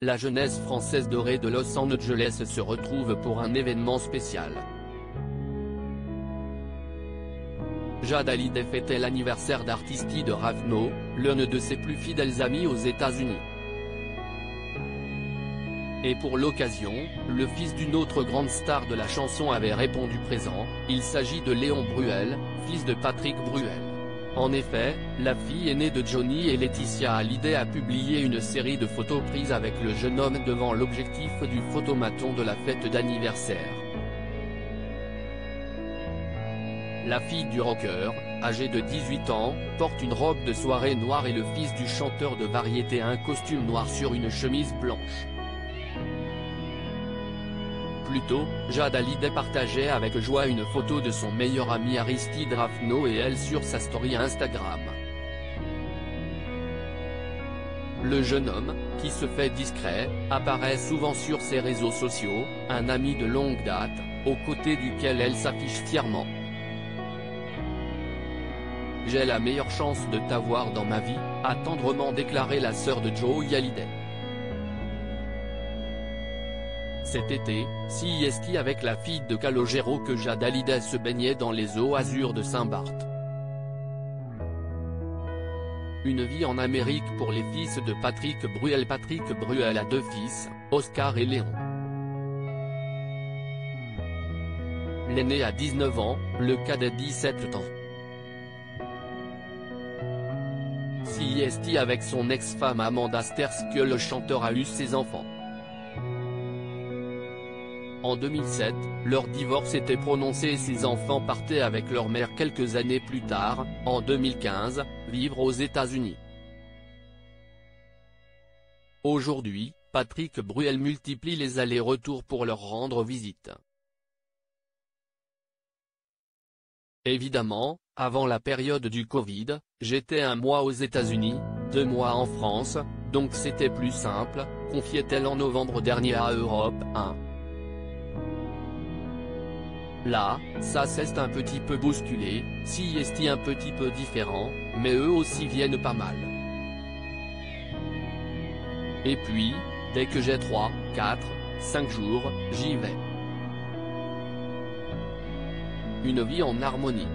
la jeunesse française dorée de Los Angeles se retrouve pour un événement spécial. Jade Hallyday fêtait l'anniversaire d'Artisty de Ravno, l'un de ses plus fidèles amis aux États-Unis? Et pour l'occasion, le fils d'une autre grande star de la chanson avait répondu présent, il s'agit de Léon Bruel, fils de Patrick Bruel. En effet, la fille aînée de Johnny et Laetitia Hallyday a publié une série de photos prises avec le jeune homme devant l'objectif du photomaton de la fête d'anniversaire. La fille du rocker, âgée de 18 ans, porte une robe de soirée noire et le fils du chanteur de variété un costume noir sur une chemise blanche. Plus tôt, Jade Hallyday partageait avec joie une photo de son meilleur ami Aristide Rafno et elle sur sa story Instagram. Le jeune homme, qui se fait discret, apparaît souvent sur ses réseaux sociaux, un ami de longue date, aux côtés duquel elle s'affiche fièrement. J'ai la meilleure chance de t'avoir dans ma vie, a tendrement déclaré la sœur de Joe Hallyday. Cet été, CIST avec la fille de Calogero que Jade se baignait dans les eaux azur de Saint-Barth. Une vie en Amérique pour les fils de Patrick Bruel Patrick Bruel a deux fils, Oscar et Léon. L'aîné a 19 ans, le cadet 17 ans. CIST avec son ex-femme Amanda Sters que le chanteur a eu ses enfants. En 2007, leur divorce était prononcé et ses enfants partaient avec leur mère quelques années plus tard, en 2015, vivre aux États-Unis. Aujourd'hui, Patrick Bruel multiplie les allers-retours pour leur rendre visite. Évidemment, avant la période du Covid, j'étais un mois aux États-Unis, deux mois en France, donc c'était plus simple, confiait-elle en novembre dernier à Europe 1. Là, ça s'est un petit peu bousculé, si est un petit peu différent, mais eux aussi viennent pas mal. Et puis, dès que j'ai 3, 4, 5 jours, j'y vais. Une vie en harmonie.